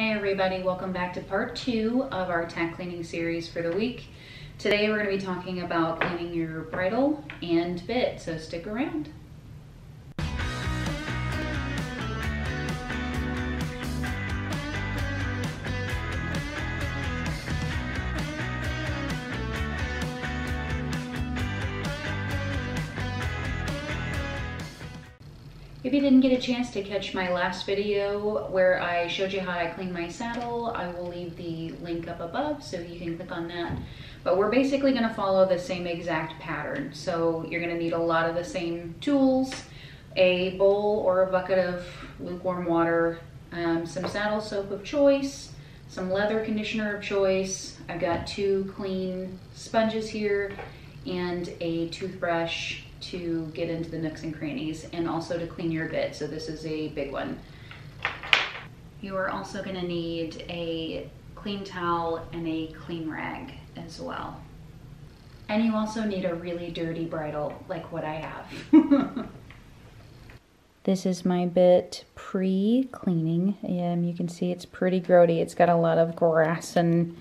Hey everybody, welcome back to part two of our tack cleaning series for the week. Today we're going to be talking about cleaning your bridle and bit, so stick around. If you didn't get a chance to catch my last video where I showed you how I clean my saddle, I will leave the link up above so you can click on that. But we're basically gonna follow the same exact pattern. So you're gonna need a lot of the same tools, a bowl or a bucket of lukewarm water, um, some saddle soap of choice, some leather conditioner of choice. I've got two clean sponges here and a toothbrush to get into the nooks and crannies and also to clean your bit. So this is a big one. You are also gonna need a clean towel and a clean rag as well. And you also need a really dirty bridle like what I have. this is my bit pre-cleaning. Um, you can see it's pretty grody. It's got a lot of grass and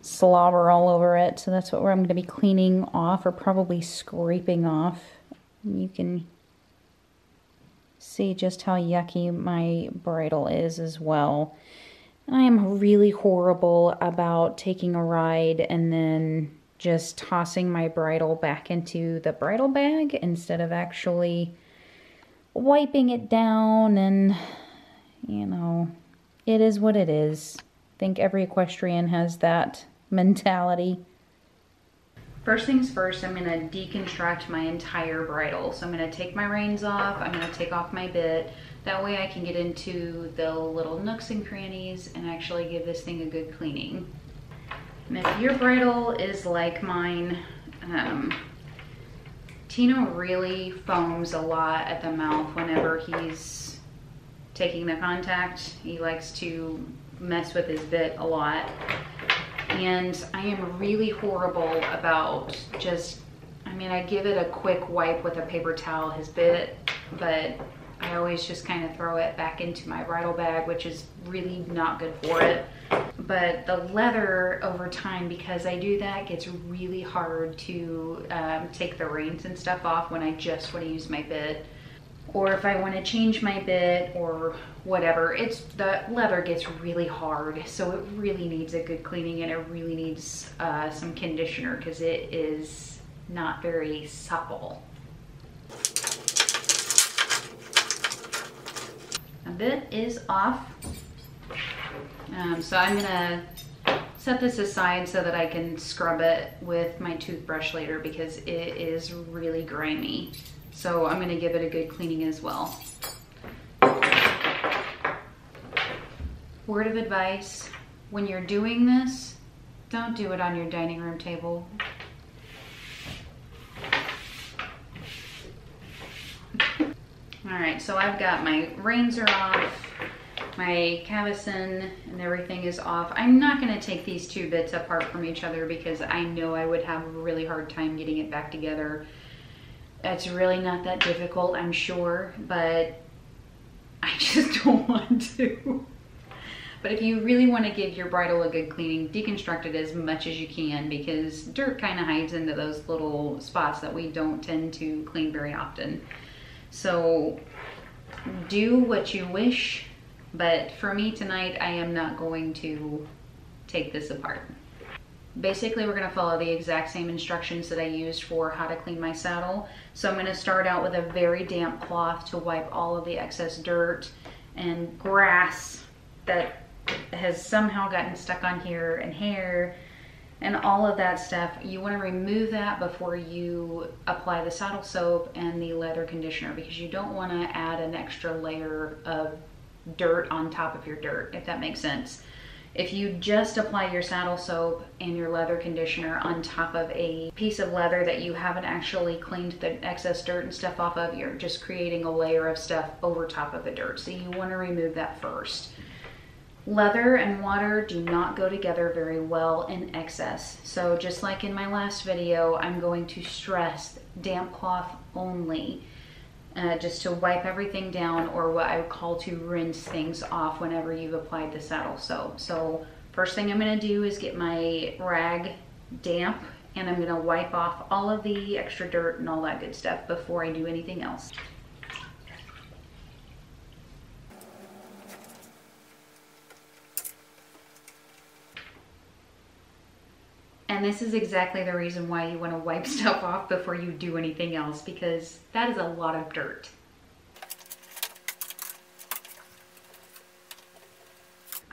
slobber all over it. So that's what I'm going to be cleaning off or probably scraping off you can see just how yucky my bridle is as well. I am really horrible about taking a ride and then just tossing my bridle back into the bridle bag instead of actually wiping it down and, you know, it is what it is. I think every equestrian has that mentality. First things first, I'm gonna deconstruct my entire bridle. So I'm gonna take my reins off, I'm gonna take off my bit. That way I can get into the little nooks and crannies and actually give this thing a good cleaning. And if your bridle is like mine, um, Tino really foams a lot at the mouth whenever he's taking the contact. He likes to mess with his bit a lot and I am really horrible about just, I mean, I give it a quick wipe with a paper towel, his bit, but I always just kind of throw it back into my bridle bag, which is really not good for it. But the leather over time, because I do that, gets really hard to um, take the reins and stuff off when I just want to use my bit or if I want to change my bit or whatever, it's the leather gets really hard. So it really needs a good cleaning and it really needs uh, some conditioner because it is not very supple. A bit is off. Um, so I'm gonna set this aside so that I can scrub it with my toothbrush later because it is really grimy. So I'm gonna give it a good cleaning as well. Word of advice, when you're doing this, don't do it on your dining room table. All right, so I've got my reins are off, my cavesson and everything is off. I'm not gonna take these two bits apart from each other because I know I would have a really hard time getting it back together it's really not that difficult, I'm sure, but I just don't want to. But if you really want to give your bridle a good cleaning, deconstruct it as much as you can because dirt kind of hides into those little spots that we don't tend to clean very often. So do what you wish, but for me tonight, I am not going to take this apart. Basically, we're gonna follow the exact same instructions that I used for how to clean my saddle. So I'm gonna start out with a very damp cloth to wipe all of the excess dirt and grass that has somehow gotten stuck on here and hair and all of that stuff. You wanna remove that before you apply the saddle soap and the leather conditioner because you don't wanna add an extra layer of dirt on top of your dirt, if that makes sense. If you just apply your saddle soap and your leather conditioner on top of a piece of leather that you haven't actually cleaned the excess dirt and stuff off of, you're just creating a layer of stuff over top of the dirt. So you wanna remove that first. Leather and water do not go together very well in excess. So just like in my last video, I'm going to stress damp cloth only. Uh, just to wipe everything down or what I would call to rinse things off whenever you've applied the saddle soap. So first thing I'm gonna do is get my rag damp and I'm gonna wipe off all of the extra dirt and all that good stuff before I do anything else. And this is exactly the reason why you want to wipe stuff off before you do anything else because that is a lot of dirt.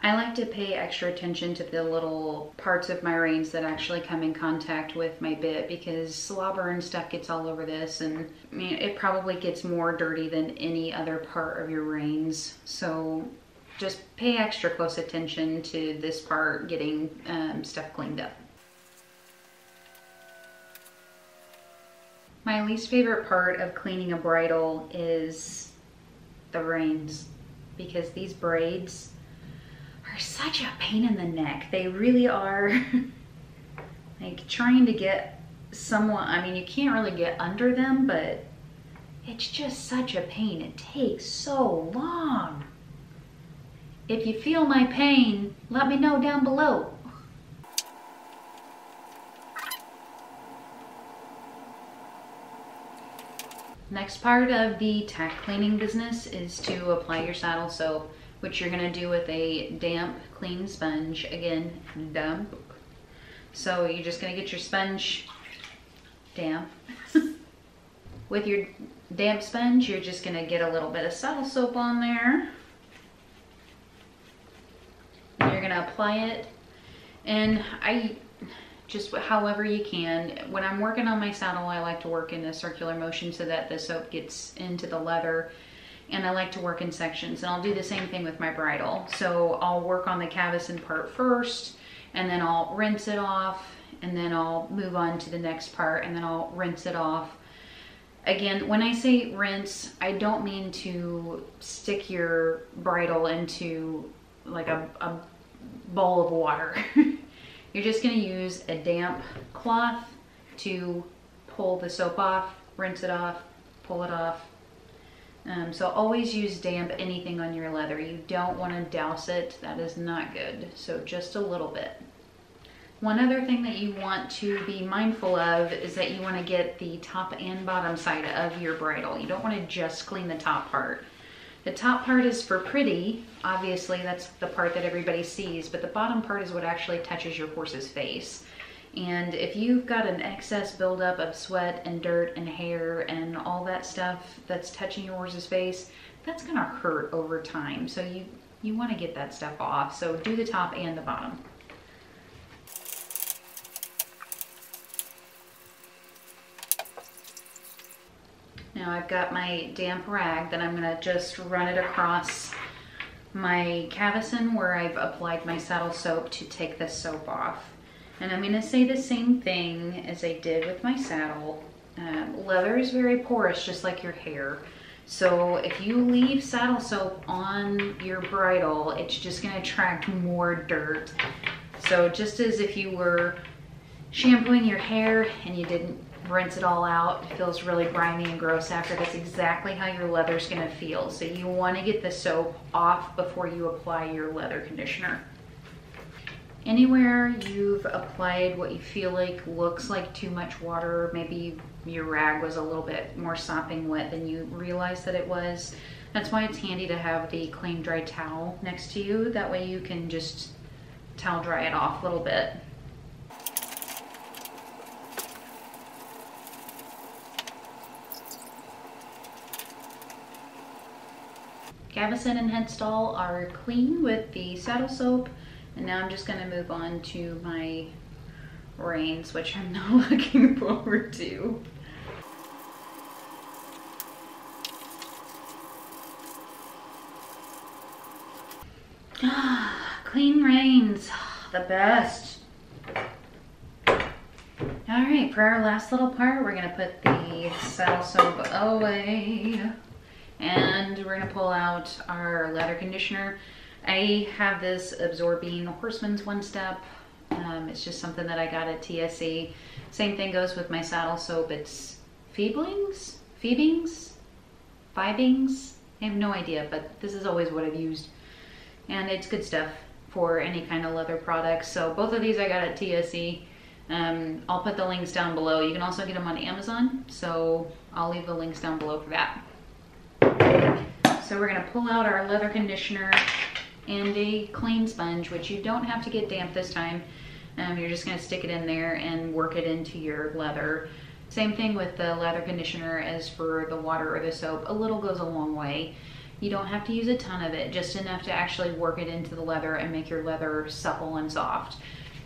I like to pay extra attention to the little parts of my reins that actually come in contact with my bit because slobber and stuff gets all over this and I mean, it probably gets more dirty than any other part of your reins. So just pay extra close attention to this part getting um, stuff cleaned up. My least favorite part of cleaning a bridle is the reins because these braids are such a pain in the neck. They really are like trying to get someone, I mean, you can't really get under them, but it's just such a pain. It takes so long. If you feel my pain, let me know down below. Next part of the tack cleaning business is to apply your saddle soap, which you're gonna do with a damp, clean sponge. Again, damp. So you're just gonna get your sponge damp. with your damp sponge, you're just gonna get a little bit of saddle soap on there. You're gonna apply it. And I just however you can. When I'm working on my saddle, I like to work in a circular motion so that the soap gets into the leather and I like to work in sections and I'll do the same thing with my bridle. So I'll work on the cavesson part first and then I'll rinse it off and then I'll move on to the next part and then I'll rinse it off. Again, when I say rinse, I don't mean to stick your bridle into like a, a bowl of water. You're just gonna use a damp cloth to pull the soap off, rinse it off, pull it off. Um, so always use damp anything on your leather. You don't wanna douse it, that is not good. So just a little bit. One other thing that you want to be mindful of is that you wanna get the top and bottom side of your bridle. You don't wanna just clean the top part. The top part is for pretty, obviously that's the part that everybody sees, but the bottom part is what actually touches your horse's face. And if you've got an excess buildup of sweat and dirt and hair and all that stuff that's touching your horse's face, that's gonna hurt over time. So you, you wanna get that stuff off. So do the top and the bottom. Now I've got my damp rag that I'm gonna just run it across my cavesson where I've applied my saddle soap to take the soap off. And I'm gonna say the same thing as I did with my saddle. Um, leather is very porous, just like your hair. So if you leave saddle soap on your bridle, it's just gonna attract more dirt. So just as if you were shampooing your hair and you didn't rinse it all out. It feels really grimy and gross after. That's exactly how your leather's gonna feel. So you wanna get the soap off before you apply your leather conditioner. Anywhere you've applied what you feel like looks like too much water, maybe your rag was a little bit more sopping wet than you realized that it was. That's why it's handy to have the clean dry towel next to you. That way you can just towel dry it off a little bit. Cavesson and headstall are clean with the saddle soap. And now I'm just gonna move on to my reins, which I'm not looking forward to. Ah, clean reins, the best. All right, for our last little part, we're gonna put the saddle soap away and we're gonna pull out our leather conditioner. I have this Absorbine Horseman's One Step. Um, it's just something that I got at TSC. Same thing goes with my saddle soap. It's Feeblings? Phoebings? Vibings? I have no idea, but this is always what I've used. And it's good stuff for any kind of leather products. So both of these I got at TSC. Um, I'll put the links down below. You can also get them on Amazon, so I'll leave the links down below for that. So we're gonna pull out our leather conditioner and a clean sponge, which you don't have to get damp this time. Um, you're just gonna stick it in there and work it into your leather. Same thing with the leather conditioner as for the water or the soap. A little goes a long way. You don't have to use a ton of it, just enough to actually work it into the leather and make your leather supple and soft.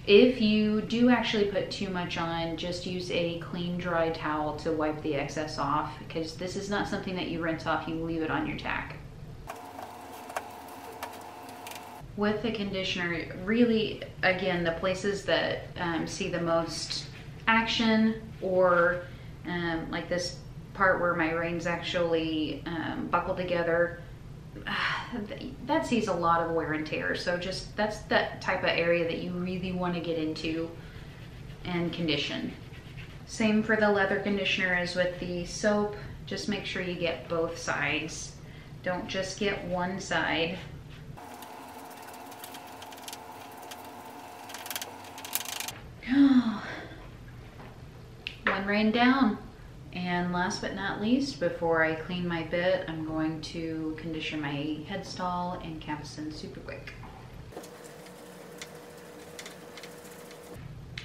If you do actually put too much on, just use a clean, dry towel to wipe the excess off because this is not something that you rinse off, you leave it on your tack. With the conditioner, really, again, the places that um, see the most action or um, like this part where my reins actually um, buckle together, that sees a lot of wear and tear. So just that's that type of area that you really want to get into and condition. Same for the leather conditioner as with the soap. Just make sure you get both sides. Don't just get one side. one rein down. And last but not least, before I clean my bit, I'm going to condition my headstall and cavesson super quick.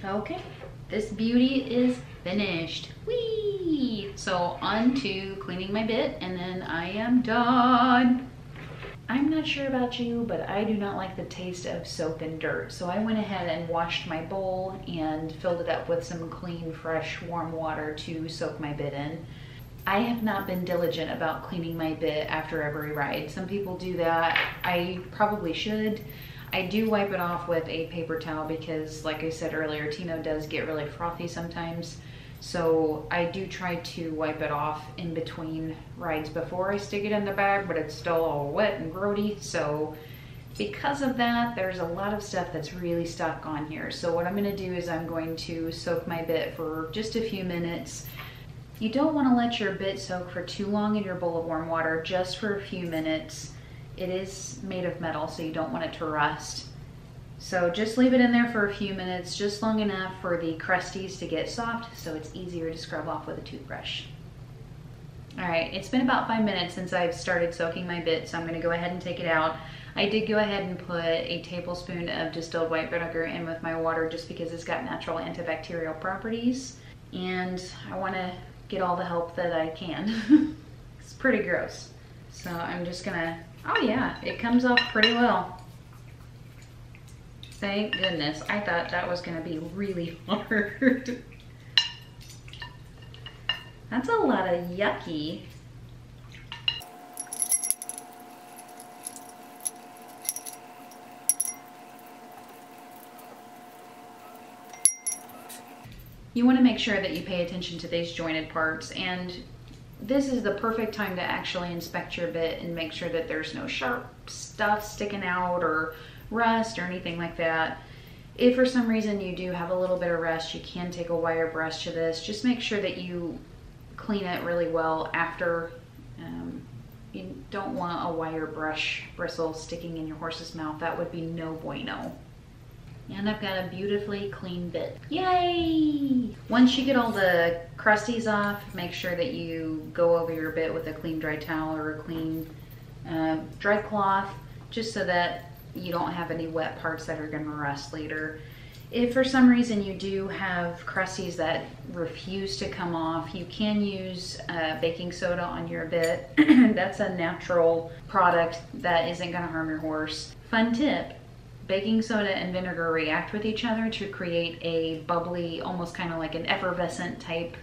Okay, this beauty is finished. Whee! So on to cleaning my bit and then I am done. I'm not sure about you, but I do not like the taste of soap and dirt. So I went ahead and washed my bowl and filled it up with some clean, fresh, warm water to soak my bit in. I have not been diligent about cleaning my bit after every ride. Some people do that. I probably should. I do wipe it off with a paper towel because like I said earlier, Tino does get really frothy sometimes. So I do try to wipe it off in between rides before I stick it in the bag, but it's still all wet and grody. So because of that, there's a lot of stuff that's really stuck on here. So what I'm gonna do is I'm going to soak my bit for just a few minutes. You don't wanna let your bit soak for too long in your bowl of warm water, just for a few minutes. It is made of metal, so you don't want it to rust. So just leave it in there for a few minutes, just long enough for the crusties to get soft so it's easier to scrub off with a toothbrush. All right, it's been about five minutes since I've started soaking my bit, so I'm gonna go ahead and take it out. I did go ahead and put a tablespoon of distilled white vinegar in with my water just because it's got natural antibacterial properties. And I wanna get all the help that I can. it's pretty gross. So I'm just gonna, oh yeah, it comes off pretty well. Thank goodness. I thought that was going to be really hard. That's a lot of yucky. You want to make sure that you pay attention to these jointed parts and this is the perfect time to actually inspect your bit and make sure that there's no sharp stuff sticking out or rust or anything like that. If for some reason you do have a little bit of rust, you can take a wire brush to this. Just make sure that you clean it really well after. Um, you don't want a wire brush bristle sticking in your horse's mouth. That would be no bueno. And I've got a beautifully clean bit. Yay! Once you get all the crusties off, make sure that you go over your bit with a clean dry towel or a clean uh, dry cloth, just so that you don't have any wet parts that are gonna rust later. If for some reason you do have crusties that refuse to come off, you can use uh, baking soda on your bit. That's a natural product that isn't gonna harm your horse. Fun tip, baking soda and vinegar react with each other to create a bubbly, almost kind of like an effervescent type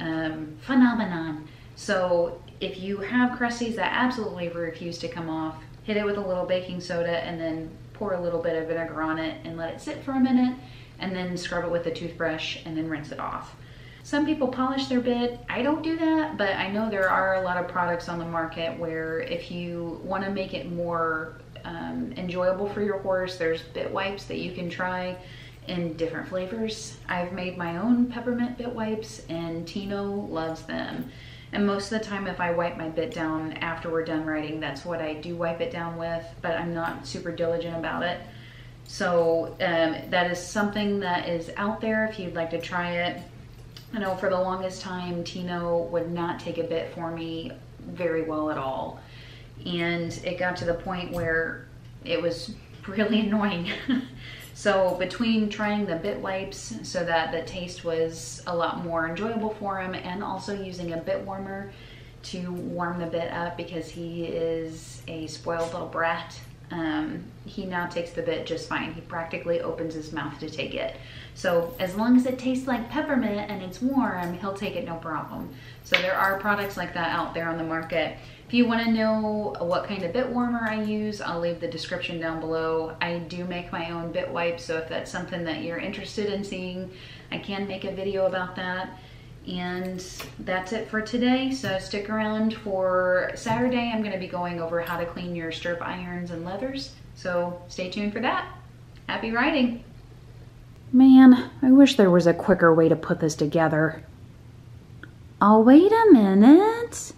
um, phenomenon. So if you have crusties that absolutely refuse to come off, hit it with a little baking soda and then pour a little bit of vinegar on it and let it sit for a minute and then scrub it with a toothbrush and then rinse it off. Some people polish their bit. I don't do that, but I know there are a lot of products on the market where if you want to make it more um, enjoyable for your horse, there's bit wipes that you can try in different flavors. I've made my own peppermint bit wipes and Tino loves them. And most of the time if I wipe my bit down after we're done writing, that's what I do wipe it down with, but I'm not super diligent about it. So um, that is something that is out there if you'd like to try it. I know for the longest time, Tino would not take a bit for me very well at all. And it got to the point where it was really annoying. so between trying the bit wipes so that the taste was a lot more enjoyable for him and also using a bit warmer to warm the bit up because he is a spoiled little brat um, he now takes the bit just fine. He practically opens his mouth to take it. So as long as it tastes like peppermint and it's warm, he'll take it no problem. So there are products like that out there on the market. If you want to know what kind of bit warmer I use, I'll leave the description down below. I do make my own bit wipes, so if that's something that you're interested in seeing, I can make a video about that. And that's it for today. So stick around for Saturday. I'm gonna be going over how to clean your stirrup irons and leathers. So stay tuned for that. Happy riding. Man, I wish there was a quicker way to put this together. Oh, wait a minute.